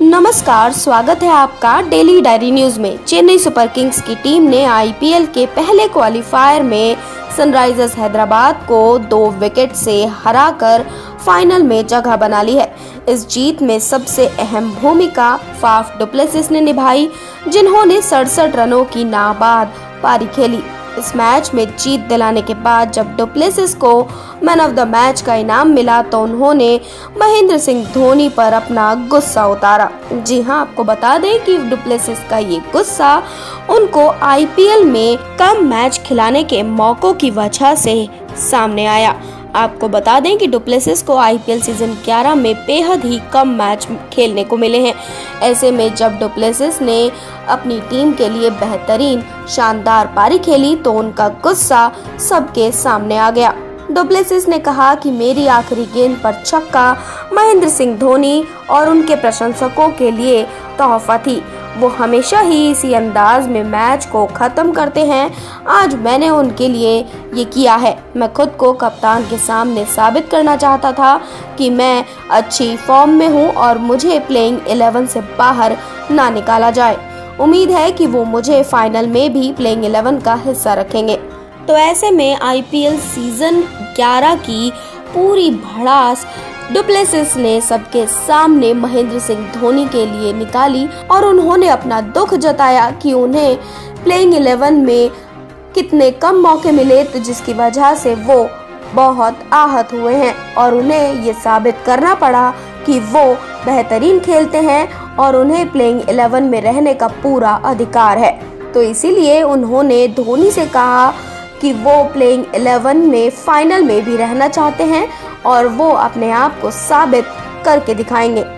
नमस्कार, स्वागत है आपका डेली डायरी न्यूज़ में। चेन्नई सुपर किंग्स की टीम ने आईपीएल के पहले क्वालिफायर में सनराइजर्स हैदराबाद को दो विकेट से हराकर फाइनल में जगह बना ली है। इस जीत में सबसे अहम भूमिका फाफ डुप्लेसिस ने निभाई, जिन्होंने सड़सठ रनों की नाबाद पारी खेली। इस मैच में जीत दिलाने के बाद जब डुप्लेसिस को मैन ऑफ़ द मैच का इनाम मिला तो उन्होंने महेंद्र सिंह धोनी पर अपना गुस्सा उतारा। जी हाँ आपको बता दें कि डुप्लेसिस का ये गुस्सा उनको आईपीएल में कम मैच खिलाने के मौकों की वजह से सामने आया। आपको बता दें कि डुप्लेसिस को आईपीएल सीज़न 11 में बेहद ही कम मैच खेलने को मिले हैं। ऐसे में जब डुप्लेसिस ने अपनी टीम के लिए बेहतरीन शानदार पारी खेली तो उनका गुस्सा सबके सामने आ गया। डुप्लेसिस ने कहा कि मेरी आखिरी गेंद पर छक्का महेंद्र सिंह धोनी और उनके प्रशंसकों के लिए तोहफा थी। वो हमेशा ही इसी अंदाज में मैच को ख़त्म करते हैं। आज मैंने उनके लिए ये किया है। मैं खुद को कप्तान के सामने साबित करना चाहता था कि मैं अच्छी फॉर्म में हूँ और मुझे प्लेइंग 11 से बाहर ना निकाला जाए। उम्मीद है कि वो मुझे फाइनल में भी प्लेइंग 11 का हिस्सा रखेंगे। तो ऐसे में आईपीएल सीज़न 11 की पूरी भड़ास डुप्लेसिस ने सबके सामने महेंद्र सिंह धोनी के लिए निकाली और उन्होंने अपना दुख जताया कि उन्हें प्लेइंग इलेवन में कितने कम मौके मिले तो जिसकी वजह से वो बहुत आहत हुए हैं और उन्हें ये साबित करना पड़ा कि वो बेहतरीन खेलते हैं और उन्हें प्लेइंग इलेवन में रहने का पूरा अधिकार है। तो इसीलिए उन्होंने धोनी से कहा कि वो प्लेइंग इलेवन में फाइनल में भी रहना चाहते हैं और वो अपने आप को साबित करके दिखाएँगे।